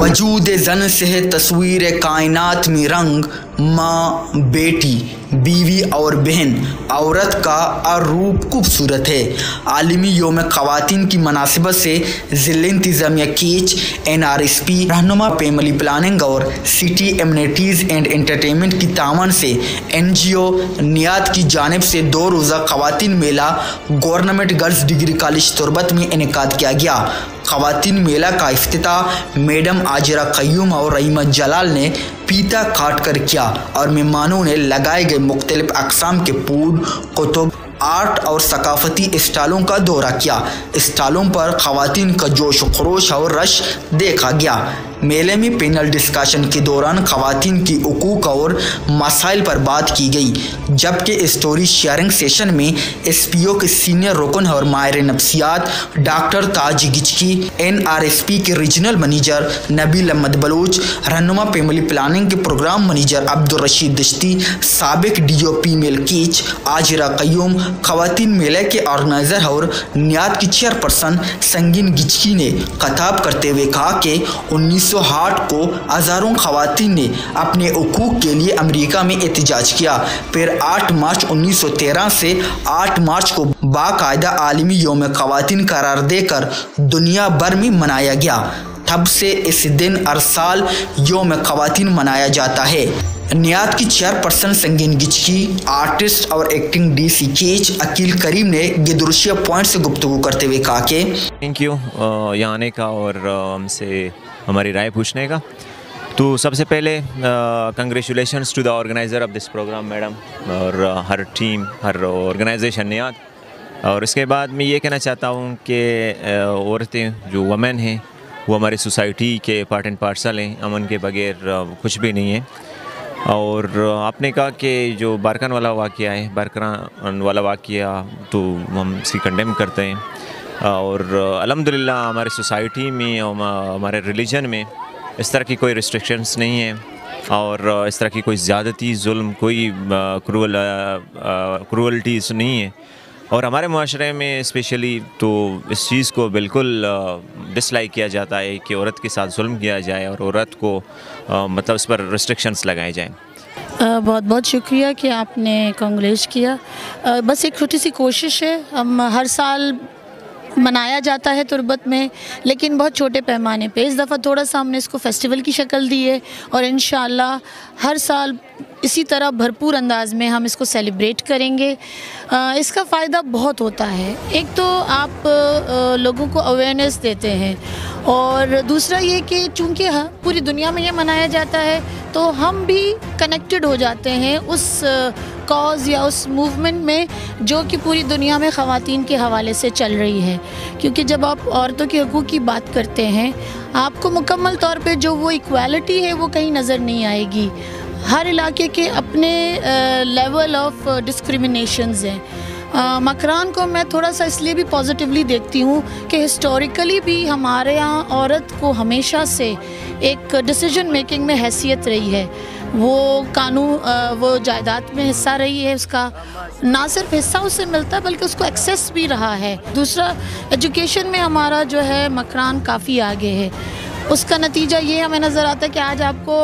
वजूद जन से है तस्वीर कायनात में रंग माँ बेटी बीवी और बहन, औरत का अरूप खूबसूरत है। आलमी योम ख़वान की मुनासिबत से ज़िले इंतज़ामिया Kech N R S P Rahnuma family planning और सिटी एमनिटीज़ एंड एंटरटेनमेंट की तावन से एन जी ओ नियात की जानब से दो रोज़ा ख़वान मेला, government girls degree college Turbat में इनका किया गया। ख़वान मेला का अफ्ताह मैडम आजरा क्यूम और रहीमत जलाल ने पीता काट कर किया और मेहमानों ने लगाए गए मुख्तलिफ़ अकसाम के फ़ूड कुतुब, आर्ट और सकाफती स्टालों का दौरा किया। स्टालों पर खातन का जोश, खरोश और रश देखा गया। मेले में पैनल डिस्कशन के दौरान खातन की हकूक और मसाइल पर बात की गई, जबकि स्टोरी शेयरिंग सेशन में एस पी ओ के सीनियर रुकन और माहिर नफ्सियात doctor Taj Gichki N R S P के regional manager Nabeel Ahmed Baloch, Rahnuma family planning के प्रोग्राम मैनेजर अब्दुल रशीद दश्ती सबक डी ओ पी मेल कीच, आजरा क्यूम, खातन मेले के ऑर्गेनाइजर और नियात की चेयरपर्सन संगीन गिचकी ने खताब करते हुए कहा कि उन्नीस सौ आठ को हज़ारों खातन ने अपने हकूक़ के लिए अमेरिका में एहतजाज किया। फिर 8 मार्च 1913 से 8 मार्च को बाकायदा आलमी योम खातन करार देकर दुनिया भर में मनाया गया। तब से इस दिन हर साल योम खातन मनाया जाता है। नियात की चेयरपर्सन संगीन गिचकी, आर्टिस्ट और acting D C Kech Aqeel Karim ने गिदुरशिया पॉइंट से गुफ्तु करते हुए कहा कि थैंक यू यहाँ आने का और हमसे हमारी राय पूछने का। तो सबसे पहले congratulation to the organiser of this programme madam और हर टीम हर ऑर्गेनाइजेशन नियात और इसके बाद मैं ये कहना चाहता हूँ कि औरतें जो वमेन हैं, वो हमारी सोसाइटी के पार्ट एंड पार्सल हैं अमन के बगैर कुछ भी नहीं है। और आपने कहा कि जो बारकान वाला वाक़ है, बारकान वाला वाक़ तो हम इसकी कंडेम करते हैं। और अलहमदिल्ला हमारे सोसाइटी में और हमारे रिलीजन में इस तरह की कोई रिस्ट्रिक्शंस नहीं है और इस तरह की कोई ज़्यादती जुल्म कोई क्रूअल क्रूअल्टीज़ नहीं है। और हमारे माशरे में स्पेशली तो इस चीज़ को बिल्कुल डिसलाइक किया जाता है कि औरत के साथ जुल्म किया जाए और औरत को आ, मतलब इस पर रिस्ट्रिक्शंस लगाए जाएँ। बहुत बहुत शुक्रिया कि आपने कांग्रेस किया। आ, बस एक छोटी सी कोशिश है हम हर साल मनाया जाता है तुरबत में लेकिन बहुत छोटे पैमाने पे। इस दफ़ा थोड़ा सा हमने इसको फेस्टिवल की शक्ल दी है और इन हर साल इसी तरह भरपूर अंदाज में हम इसको सेलिब्रेट करेंगे। आ, इसका फ़ायदा बहुत होता है। एक तो आप आ, लोगों को अवेयरनेस देते हैं और दूसरा ये कि चूँकि पूरी दुनिया में ये मनाया जाता है तो हम भी कनेक्टेड हो जाते हैं उस कॉज या उस मूवमेंट में जो कि पूरी दुनिया में ख़वान के हवाले से चल रही है। क्योंकि जब आप औरतों के हकूक़ की बात करते हैं, आपको मुकम्मल तौर पर जो वो इक्वालिटी है, वो कहीं नज़र नहीं आएगी। हर इलाके के अपने लेवल ऑफ़ डिस्क्रिमिनेशंस हैं। मकरान को मैं थोड़ा सा इसलिए भी पॉजिटिवली देखती हूँ कि हिस्टोरिकली भी हमारे यहाँ औरत को हमेशा से एक डिसीज़न मेकिंग में हैसियत रही है। वो कानून वो जायदाद में हिस्सा रही है उसका। ना सिर्फ़ हिस्सा उससे मिलता है बल्कि उसको एक्सेस भी रहा है। दूसरा एजुकेशन में हमारा जो है मकरान काफ़ी आगे है। उसका नतीजा ये हमें नज़र आता है कि आज आपको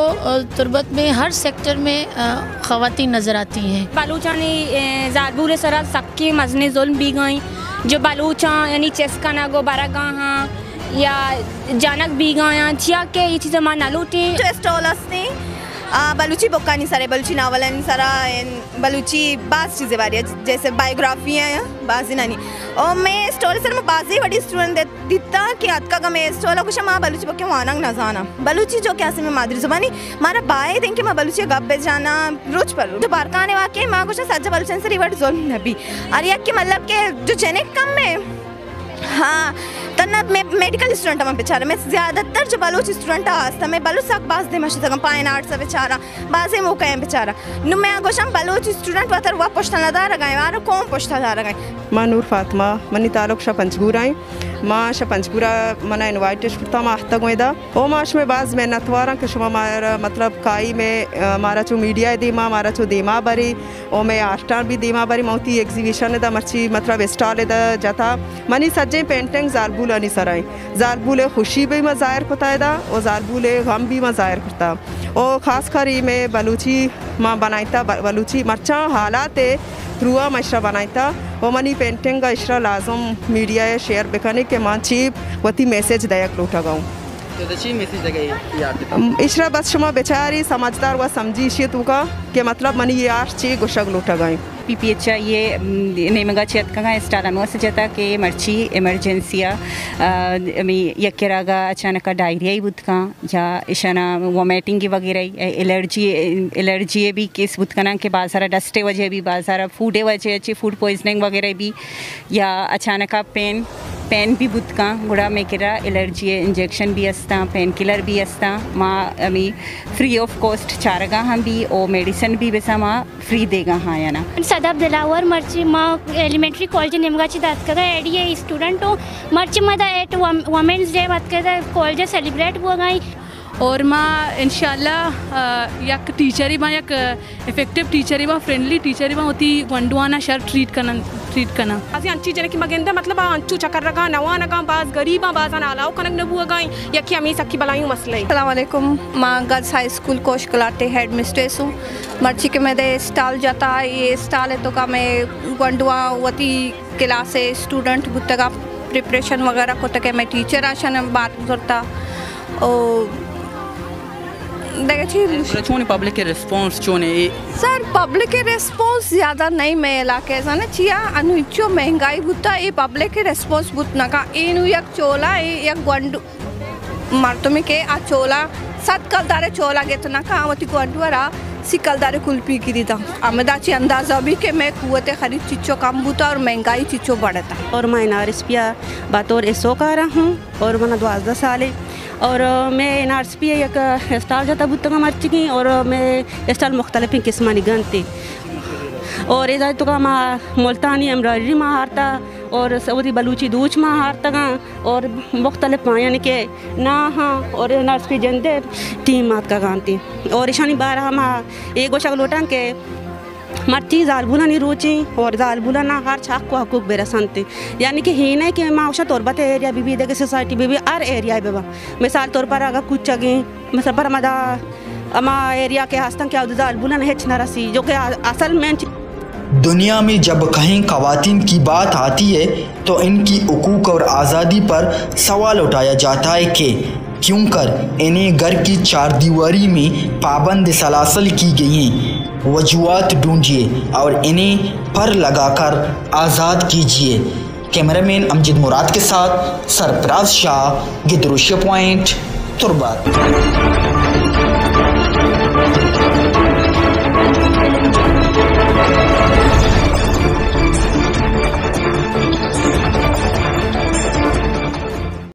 तुरबत में हर सेक्टर में ख़वान नज़र आती हैं। बलूचा ने ज़ारबूर सरा सबकी मजने जुल्म भी गई। जो बलूचा यानी चेस्का ना बारागा हाँ या जानक भी गया छिया के ये चीज़ें मान लूटी? स्टॉल बलूची बुक्का नहीं सारे, बलूची नावल नहीं सारा बलूची बास चीज़ें वारी जैसे बायोग्राफी है बाजी नानी। और मैं स्टोरी सर में बाजी बड़ी स्टूडेंट दे दिता कि अतका का मैं स्टोला कुछ माँ बलूची बक्के वानंग ना जाना। बलूची जो क्या से मैं मादरी जुबानी मारा बाय दें कि मैं बलूची गप पे जाना रुच पर जो बार का आने वाके, माँ कुछ सज्जा बलूचन से रिवर्ट जोन नबी अरे कि मतलब के जो चने कम में हाँ मैं मेडिकल स्टूडेंट मैं बेचारा। मैं ज़्यादातर जो बलोच स्टूडेंट आस्ता मैं बलोच साक बास दे मश तक पाइन आर्ट्स बेचारा। बासे मौका है बेचारा। नु मैं गोशम बलोच स्टूडेंट वतर वा पुश्तना दार गए वार कौन पुश्ता दार गए माँ फातिमा मनी तालुक शा शा पंचगूरा मना इनवाइटेड करता माह तक वेदा ओ माश में बाज मैं नतवारा के शुमा मारा मतलब काई में मारा चो मीडिया दीमा मारा चो दीमा बरी ओ में आस्टार भी दीमा बरी मौती एग्जीबिशन दा मर्ची मतलब स्टॉल दा जाता मनी सज्जे पेंटिंग जारबुल अनि सराई जारबुल खुशी भी मैं ज़ाहिर करता दा और जारबुल गम भी मैं ज़ाहिर करता और ख़ास कर में बलूची माँ बनाईता बलूची मर्चा मशरा बनाईता वो मनी पेंटिंग का इशरा लाजम मीडिया शेयर बेखाने के माँ चीप वती मैसेज दया लूटा गाऊँ इशरा बस शुमा बेचारी समझदार व समझी तू का के मतलब मनी ये आश ची गुशग लूटा गई। पी पी एच ये नेमगा चेतकगा स्टारामो से जता के मर्ची एमरजेंसिया मी यक्केरागा अचानक डायरिया ही बुतका या इशाना वोमिटिंग की वगैरह एलर्जी एलर्जी भी केस बुतकना के बाजारा डस्टे वजह भी बाजारा फूडे वजह अच्छी फ़ूड पॉइजनिंग वगैरह भी या अचानक पेन पेन बी बुतका गुड़ा मेकेरा एलर्जी इंजेक्शन भी आसता पेन किलर भी आसता माँ आमी फ्री ऑफ़ कॉस्ट चारगा हम भी और मेडिसिन भी बेसा माँ फ्री देगा हाँ या ना। सदाब दिलावर मर्ची माँ एलिमेंट्री कॉलेज निमगाची दात कगा एडी ये स्टूडेंट हो। मर्ची मदा एट वमेंस डे बात करता कॉलेज सेलिब्रेट हुआ गई। और माँ इनशाला यक टीचर ही माँ यक इफ़ेक्टिव टीचर ही माँ फ्रेंडली टीचर ही माँ होती वंडुआना शर ट्रीट करना ट्रीट करना। असी अंची जने की मगेंदा मतलब अंचू चक्कर रगा नवा नगा बाज गरीबा बाज नालाओ कनक न बुआ गई यकी अमी सखी बलायू मसले। अस्सलाम वालेकुम माँ गर्ल्स हाई स्कूल कोश कलाटे हेड मिस्ट्रेस हूँ। मर्ची के मेरे स्टॉल जाता ये स्टॉल है तो का मैं वंडुआ वती क्लास स्टूडेंट बुतगा प्रिपरेशन वगैरह को तक मैं टीचर आशन बात करता। और देखिए चोने पब्लिक के रिस्पांस चोने सर पब्लिक के रिस्पांस ज़्यादा नहीं मैं इलाके जाने चिया अनुचो महँगाई बुता ये पब्लिक के रिस्पांस बुत नका एनु यक चोला ए यक गंडु। मर्तुमी के आ चोला सत कल दारे चोला गे तो नका आवती गंडुरा सिकल दारे कुल्पी गिरी था। अमदाची अंदाज़ा भी के मैं कुत खरीद चीचो कम बुता और महँगाई चीचो बढ़ता। और मैं नारिस्पिया बतौर एसो का रहा हूँ और मना द्वाजा साले और मैं एन आर पी एक स्टाल जाता बुतगा मर्ची और मैं स्टाल मुख्तलिफ़ किस्म गनती और इधर तो मा मुल्तानी एम्ब्रॉयडरी में हारता और सऊदी बलूची दूच में हारता और मुख्तलिफ़ यानी कि ना हाँ और नर्स पी जंदे टीम मात का गानती और ईशानी बारह हम एक गोशा लोटा के मर्ची जालबुला नहीं रोची और जालबुला ना हर छाक को हकूक बेरसनते यानी कि ही नहीं कि माशा तौर पर एरिया बीबी देखे सोसाइटी बीबी हर एरिया है बेबा। मिसाल तौर पर अगर कुछ चगे मिसाल पर मदा, अमा एरिया के हस्तन क्या जालबुला नहीं न रसी, जो कि असल में दुनिया में जब कहीं खातन की बात आती है तो इनकी हकूक और आज़ादी पर सवाल उठाया जाता है कि क्यों कर? इन्हें घर की चार दीवारी में पाबंद सलासल की गई हैं। वजूहत ढूंढिए और इन्हें पर लगाकर आज़ाद कीजिए। कैमरामैन अमजद मुराद के साथ सरफराज शाह गिद्रोशिया पॉइंट, तुरबा।